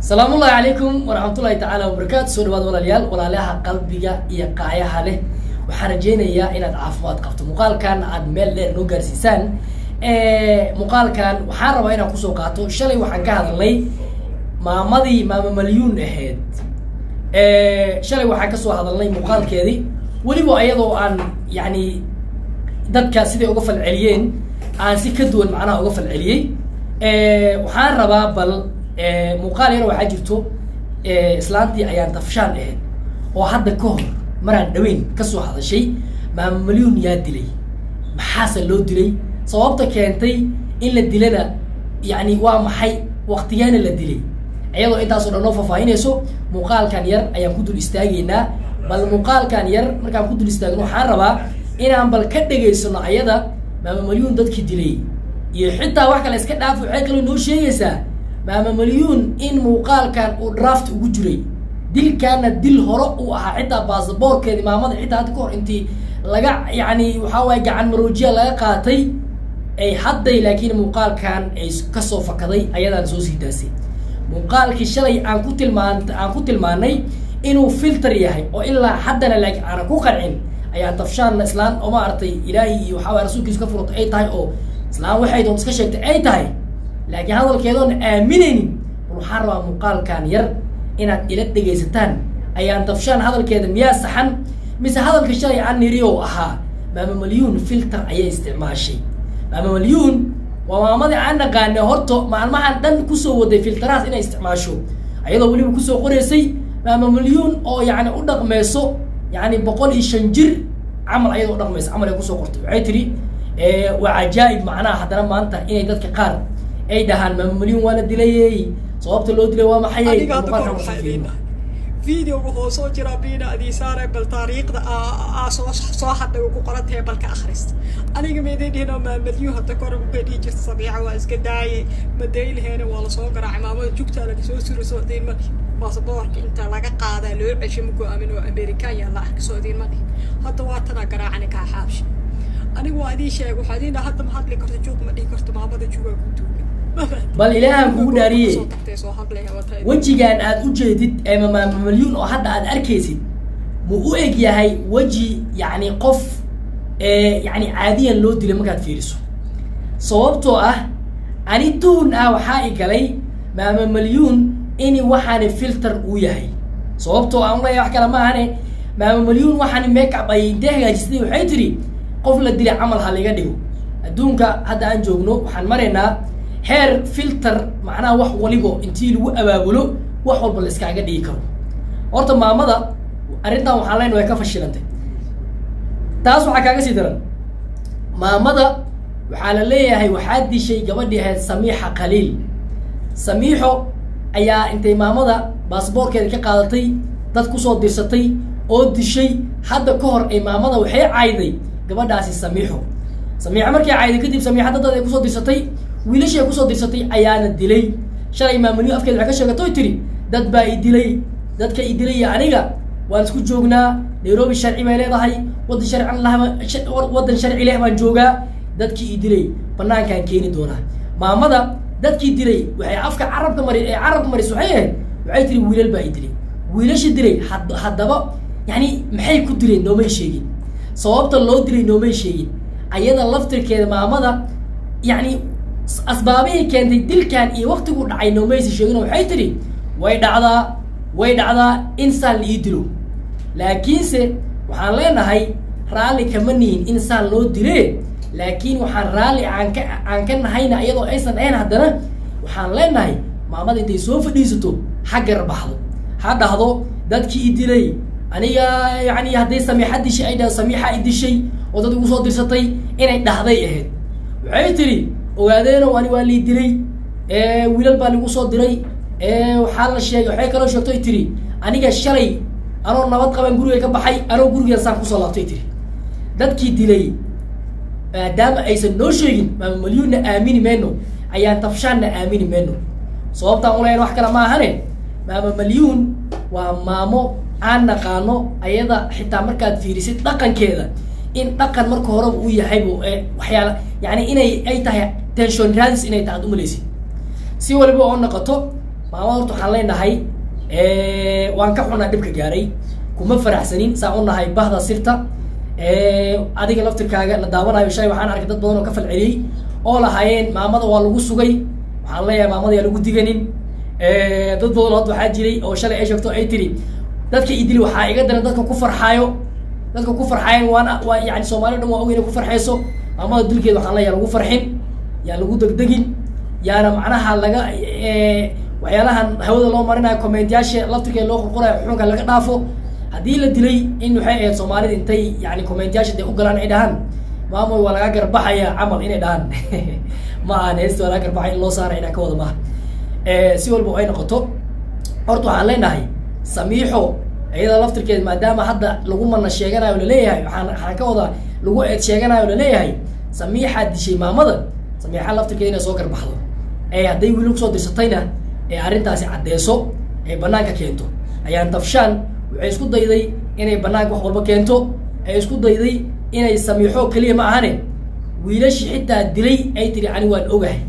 salaamu ullahi calaykum waraxmatullahi tacaala wabarakaatu soo dhawaad walaalayaal walaalaha qalbiga iyo qaayaha leh. Waxaan rajaynayaa inaad caafimaad qabto. Muuqaalkan aad meel dheer noo gaarsiisaan. Muuqaalkan waxaan rabaa inaan ku soo qaato. Shalay waxaan ka hadalnay maamadii maama malyuun ahayd. Shalay waxaan ka soo hadalnay muuqaalkeedii. Weliba ayadoo aan yani dadka siday uga falceliyeen aan si ka duwan macnaha uga falceliyey. Waxaan rabaa bal muuqaal yar waxaa jirto islaantii ayaan tafshaan ahayd oo hadda ka hor maraan dhaweyn ka soo hadashay maama malyuun yaa dilay. Maxaase loo dilay? Sababta keentay in la dilana yani waa maxay waktigeena la dilay? Iyadoo intaasoo dhan noo faahfaahinayso muuqaalkan yar ayaan ku dul istaagaynaa bal muuqaalkan yar markaan ku dul istaagno waxaan rabaa inaan bal ka dhegaysano ayada maama malyuun dadkii dilay. Iyo xitaa wax kale iska dhaaf waxay kaloo noo sheegaysaa maama malyuun in muuqaalkan uu draft ugu jiray. Dilkaana dil hore uu ahaa xitaa baasaboorkeedi maamada xitaa hadda ka intii laga yani waxaa waaye gacan maroojiya laga qaatay ay hadday laakiin muuqaalkan ay ka soo fakaday ayadaan soo sii daasay. Muuqaalkii shalay aan ku tilmaan aan ku tilmaanay inuu filter yahay oo ilaa haddana laakiin aanan ku qancin ayaa tafshaanna islaan oo maaragtay ilaahay iyo waxaa waye rasuulkiisa ka furata ay tahay oo islaan waxay doon iska sheegtay ay tahay laakiin hadalkeedoona aaminaynin waxaan rabaa muuqaalkan yar inaad ila dhegaysataan. Ayaan tafshaan hadalkeeda miyaa saxan? Mise hadalka shalay aan niriyow ahaa maama malyuun filter ayay isticmaashay. Maama malyuun waa maamadii aan naqaane horto maalmahan dhan ku soo waday filterahaas inay isticmaasho. Ayadoo weliba ku soo qoraysay maama malyuun oo yani u dhaqmeyso yani boqol iyo shan jir camal ayadoo u dhaqmeyso camal ay ku soo qortay. Waxay tidhi waa cajaa'ib macnaha haddana maanta inay dadka qaar ay dhahaan maama malyuun waa la dilayey sababta loo dilay waa maxayey videoga oo soo jira bina adiisaare bal taariikhda aa soo soo hadhay ku qoran tahay balka akhrista aniga maydin dhihin oo maamalyuu hadda kore uga dhihi jirta sabiixa waa iska daayay madaylaheena waa la soo garaacay maamada jugtaa laga soo suro socdiin ma dhihin baasaboorka inta laga qaadaa loo ceshay maku aamin oo amerikaan yaa la arka socdiin ma dhihin hadda waa tanaa garaacani kaa bal ilaahan kugu dhaariyey wejigaan aad u jeedid ee maamalyuun oo hadda aad arkaysid mu u eg yahay weji yani qof yani caadiyan loo dilay markaad fiiriso. Sababtoo ah ani tuhun ah waxaa i galay maama malyuun ini waxaani filter uu yahay. Sababtoo ah unaya wax kale ma ahane maama malyuun waxaani makeup ay intee hagaajisatay waxay tidhi qof la dilay camal ha laga dhigo. Adduunka hadda aan joogno waxaan maraynaa heer filter macnaha wax walibo intii lagu abaabulo wax walba la iskaaga dhigi karo. Horta maamada arrintan waxaan leyna way ka fashilantay. Taas waxaa kaaga sii daran. Maamada waxaa la leeyahay waxaa dishay gabadhii ahayd samiixa khaliil samiixo ayaa intay maamada baasboorkeeda ka qaadatay dad ku soo dirsatay oo dishay hadda ka hor ay maamada waxay cayday gabadhaasi samiixo. Samiixo markay cayday kadib samiixa dad ay ku soo dirsatay wiilashii ku soo dirsatay ayaana dilay. Shalay maamulyo afkeeda waxay ka sheegato tidhi dad baa i dilay. Dadka i dilay aniga? Waan isku joognaa. Nairobi sharci bay leedahay. Waddan sharcan lah waddan sharci leh baan joogaa. Dadkii i dilay. Banaankaan keeni doonaa maamada dadkii dilay waxay afka carabka mari ee carabka maris waxay ahayd. Waxay tihi wiilal baa i dilay. Wiilasha dilay had haddaba yani maxay ku dileen? Noomay sheegin. Sababta loo dilay noomay sheegin. Ayada laftirkeeda maamada yani asbaabihii keentay dilkan iyo waktigu dhacay noomaysi sheegino waxay tidhi way dhacdaa way dhacdaa insaan la ii dilo. Laakiinse waxaan leenahay raalli kama nihin insaan loo dile. Laakiin waxaan raalli aan ka nahayna iyadoo aysan ahayn haddana waxaan leenahay maamada intay soo fadhiisato ha garbaxdo ha dhahdo dadkii i dilay aniga yani hadday samiixa dishay ay dhah samiixa i dishay oo dad igu soo dirsatay inay dhahday ahayd waxay tidhi ogaadeeno ani waa lii dilay wiilal baa ligu soo diray waxaa la sheegay waxay kaloo sheegto ay tiri aniga shalay anoo nabad qaban guriga ka baxay anoo gurigeeda saan ku soo laabtay tiri. Dadkii dilay maadaama aysan noo sheegin maama malyuunna aamini mayno ayaan tafshaanna aamini mayno sababtaan uleyn wax kale ma ahane maama malyuun waa maamo aan naqaano ayada xitaa markaad fiirisid dhaqankeeda in dhaqan marka horeba uu yahaybu waxyaala yani inay ay tahay tension radis inay tahay umalaysid si waliba oo noqoto maamada horta waxaan leenahay waan ka xunaa dhibka gaaray. Kuma faraxsanin saa u nahay bahda sirta. Adiga laftirkaaga la daawanayo shalay waxaan arkay dad badan oo ka falceliyey. Oo lahaayeen maamada waa lagu sugay. Waxaan leeyahay maamada yaa lagu diganin. Dad badan hadda waxaa jiray oo shalay ay sheegto ay tiri dadka idili waxaa iga daran dadka ku farxaayo. Dadka ku farxaayan waan waa yani soomaaliya dhan waa og inay ku farxayso. Maamada dilkeeda waxaan leeyahay lagu farxin yaan lagu degdegin yaana macnaha laga waxyaalahan hawada loo marinayo commentyaasha laftirkeeda loo qurqurayo xunka laga dhaafo haddii la dilay in waxay ahayd soomaalida intay yani commentyaasha dee u galaan ay dhahaan maamoy waa laga garbaxaya camal inay dhahaan. Ma ahan heesta waa laga garbaxaya in loo saara inaa ka wada maaha si walba ay noqoto horta waxaan leenahay samiixo iyada laftirkeeda maadaama hadda lagu mana sheeganayo la leeyahay waxaan waxaan ka wada lagu eed sheeganayo la leeyahay samiixaa dishay maamada samiixa laftirkeeda inay soo garbaxdo. Ee hadday wiil ku soo dirsatayna ee arrintaasi caddeeso ee banaanka keento. Ayaan tafshaan waxay isku dayday inay banaanka wax walba keento. Ay isku dayday inay samiixo keliya ma ahane wiilashii xitaa dilay ay tiri ani waan ogahay.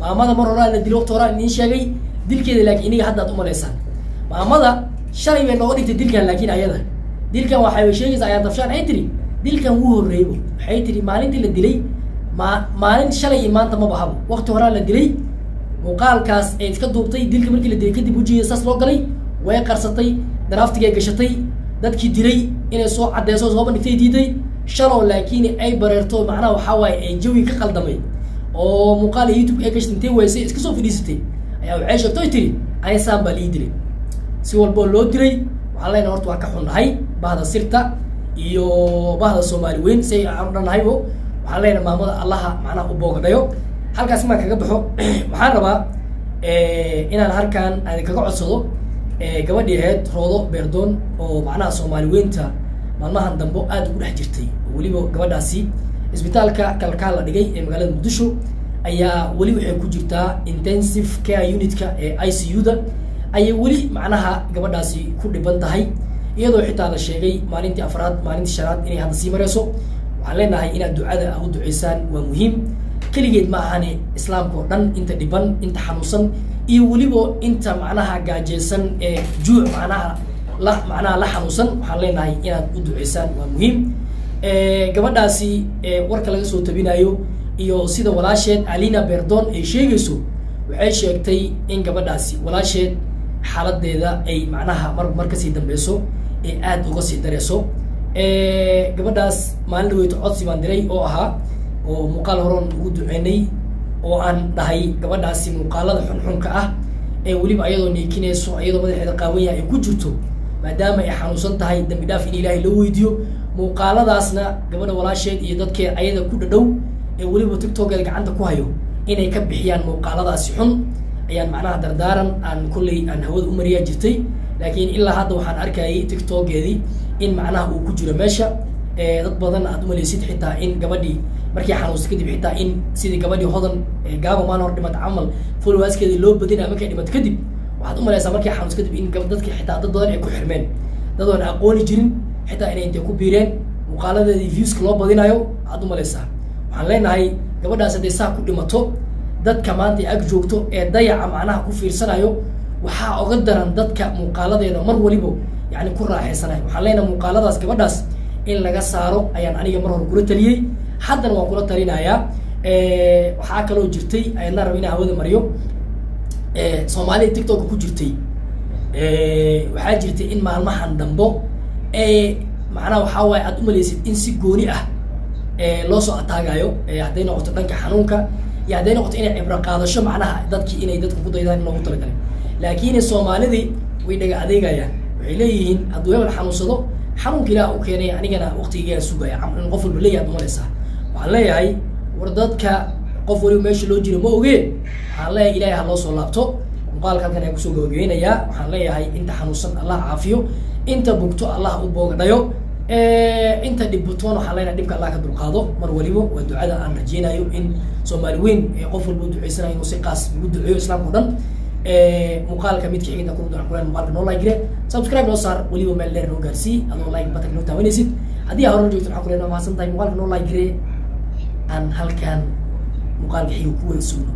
Maamada mar horaa la dilo waqti horaa idiin sheegay dilkeeda laakiin iniga haddaad umalaysaan maamada shalay bay nooga dhigtay dilkan laakiin ayada. Dilkan waxay sheegaysaa ayaan tafshaan ay tiri dilkan wuu horreeybo waxay tiri maalintii la dilay ma maalin shalay iyo maanta ma bahabo waqti horaa la dilay muuqaalkaas ee iska duubtay dilka markii la dilay kadib ujigeeda saas loo galay way qarsatay daraaftigay gashatay dadkii dilay inay soo cadeyso soo bandhigtay diiday shalow laakiin ay bareerto macnaha waxaa waaye ay jawi ka qaldamay oo muuqaal youtube ay gashatay intay weysay iska soo fadhiisatay ayaa waxay sheegto ay tiri anisaan baa lii dilay? Si walboo loo dilay waxaan leenahay horta waan ka xunnahay bahda sirta iyo bahda soomaali weyn say aan u dhannahaybo waxaan leenahay maamada allaha macnaha u boogadhayo halkaas maan kaga baxo. Waxaan rabaa inaan halkaan aan kaga codsado gabadhii ahayd roodo beerdoon oo macnaha soomaali weynta maalmahan dambe aada ugu dhex jirtay. Oo weliba gabadhaasi isbitaalka kalkaal la dhigay ee magaalada muqdisho ayaa weli waxay ku jirtaa intensive care unitka ee i c u da ayay weli macnaha gabadhaasi ku dhiban tahay iyadoo xitaa la sheegay maalintii afraad maalintii shanaad inay hadda sii mareyso waxaan leenahay inaad ducada u duceysaan waa muhiim. Keligeed ma ahane islaamka oo dhan inta dhiban inta xanuunsan iyo weliba inta macnaha gaajeysan ee juuc macnaha la macnaha la xanuunsan waxaan leenahay inaad u duceysaan waa muhiim. Gabadhaasi warka laga soo tabinayo iyo sida walaasheed alina berdon ay sheegayso waxay sheegtay in gabadhaasi walaasheed xaaladeeda ay macnaha mar mar ka sii dambeyso ee aada uga sii dareyso gabadhaas maalin dhaweyto codsi baan diray oo ahaa oo muuqaal horon ugu duceynay oo aan dhahay gabadhaasi muuqaalada xunxunka ah ee weliba ayadoo neekinayso ayadoo madaxeeda qaawan yahay ay ku jirto maadaama ay xanuunsan tahay dambi dhaaf in ilaahay loo weydiiyo. Muuqaaladaasna gabadha walaasheed iyo dadkeed ayada ku dhadhow ee weliba tictokeeda gacanta ku hayo inay ka bixiyaan muuqaaladaasi xun ayaan macnaha dardaaran aan kolley aan hawada u mariyaa jirtay. Laakiin ilaa hadda waxaan arkayay tictokeedii in macnaha uu ku jiro meesha dad badan aad umaleysid xitaa in gabadhii markii xanuunsta kadib xitaa in sidii gabadhii hodan gaaba maan hor dhimata camal folwaaskeedii loo badinaya markay dhimato kadib waxaad umaleysaa markii xanuunsta kadib in dadki xitaa dad badan ay ku xirmeen. Dad oon aqooni jirin xitaa inay intay ku biireen muuqaaladeedii viewska loo badinayo waxaad umaleysaa waxaan leenahay gabadhaas hadday saa ku dhimato dadka maanta ag joogto ee dayaca macnaha ku fiirsanayo waxaa oga daran dadka muuqaaladeeda mar waliba yani ku raaxaysanayo waxaan leenahay muuqaaladaas gabadhaas in laga saaro ayaan aniga mar hore kula taliyey haddana waan kula talinayaa. Waxaa kaloo jirtay ayadna raba inaan hawada mariyo. Soomaalida tictoka ku jirtay. Waxaa jirtay in maalmahan dambo. Macnaha waxaa waaye aad umaleysid in si gooni ah loo soo ataagayo hadday noqoto dhanka xanuunka iyo hadday noqoto inay cibro qaadasho macnaha dadkii inay dadku ku daydaan in loogu talagalay. Laakiin soomaalidii way dhaga adeegayaan waxay leeyihiin hebel xanuunsado xanuunka ilaah u keenay anigana waqtigiigaa sugaya in qof walba leeyahay ad umaleysaa waxaan leeyahay war dadka qof waliba meesha loo jiro ma ogeen waxaan leeyahay ilaahay ha loo soo laabto. Muuqaalka halkan ayaan ku soo gabagabeynayaa. Waxaan leeyahay inta xanuunsan allah caafiyo inta bugto allah u boogadhayo inta dhibbutoon waxaan leenahay dhibka allah ka dulqaado. Mar waliba waa ducada aan rajeynayo in soomaali weyn qof walba u duceysanayo inuu si qaas ugu duceeyo islaamka o dhan muuqaalka midka xigida ku ducan kuleen muuqaalka noo like subscribe noo saar weliba meel dheer noo gaarsii adoo like batanka noo taabanaysid haddii aa hore joogto waxaan kuleen mahadsan tahay muuqaalka noo like aan halkaan muuqaalka xiga ku wada sugno